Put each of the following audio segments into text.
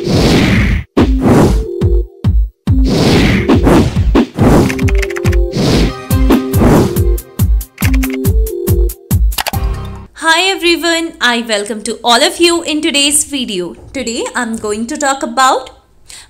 Hi everyone, I welcome to all of you in today's video. Today I'm going to talk about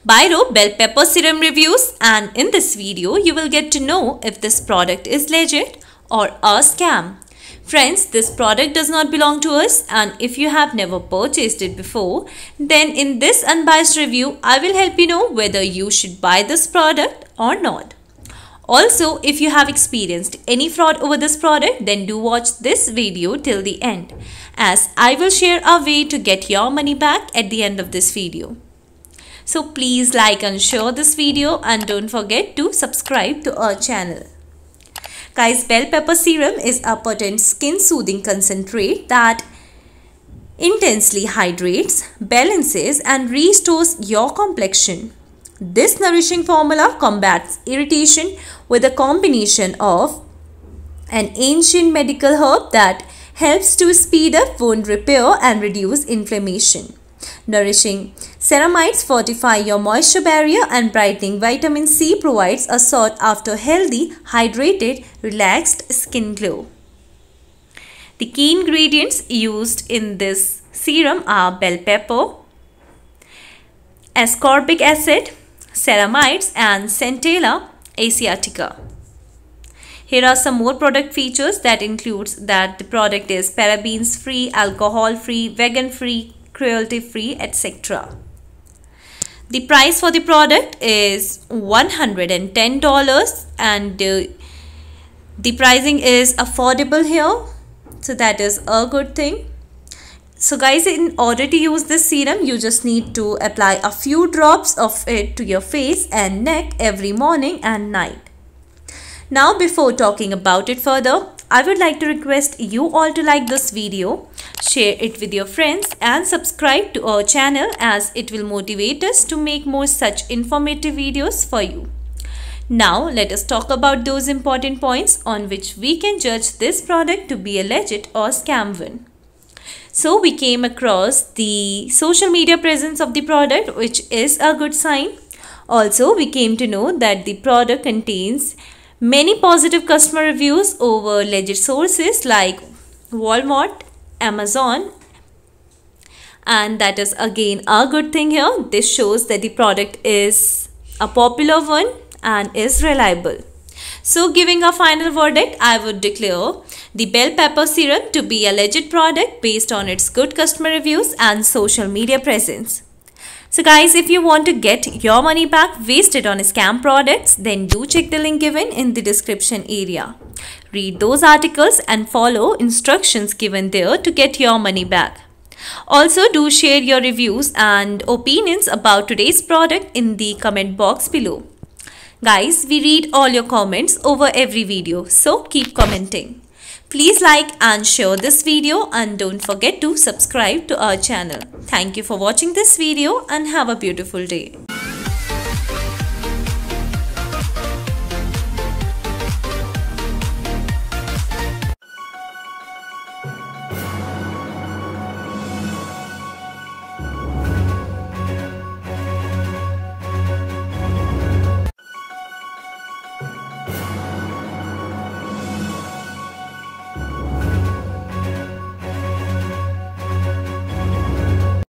Byroe Bell Pepper Serum reviews and in this video you will get to know if this product is legit or a scam. Friends, this product does not belong to us and if you have never purchased it before, then in this unbiased review, I will help you know whether you should buy this product or not. Also, if you have experienced any fraud over this product, then do watch this video till the end as I will share a way to get your money back at the end of this video. So please like and share this video and don't forget to subscribe to our channel. Guys, bell pepper serum is a potent skin soothing concentrate that intensely hydrates, balances and restores your complexion. This nourishing formula combats irritation with a combination of an ancient medical herb that helps to speed up wound repair and reduce inflammation. Nourishing ceramides fortify your moisture barrier and brightening vitamin C provides a sought after healthy, hydrated, relaxed skin glow. The key ingredients used in this serum are bell pepper, ascorbic acid, ceramides and Centella asiatica. Here are some more product features that includes that the product is parabens free, alcohol free, vegan free, cruelty free, etc. The price for the product is $110 and uh, the pricing is affordable here. So that is a good thing. So guys, in order to use this serum, you just need to apply a few drops of it to your face and neck every morning and night. Now before talking about it further, I would like to request you all to like this video, share it with your friends and subscribe to our channel as it will motivate us to make more such informative videos for you. Now let us talk about those important points on which we can judge this product to be a legit or scam one. So we came across the social media presence of the product which is a good sign. Also we came to know that the product contains many positive customer reviews over legit sources like Walmart, Amazon and that is again a good thing here. This shows that the product is a popular one and is reliable. So giving a final verdict, I would declare the bell pepper serum to be a legit product based on its good customer reviews and social media presence. So guys, if you want to get your money back wasted on scam products, then do check the link given in the description area. Read those articles and follow instructions given there to get your money back. Also, do share your reviews and opinions about today's product in the comment box below. Guys, we read all your comments over every video, so keep commenting. Please like and share this video and don't forget to subscribe to our channel. Thank you for watching this video and have a beautiful day.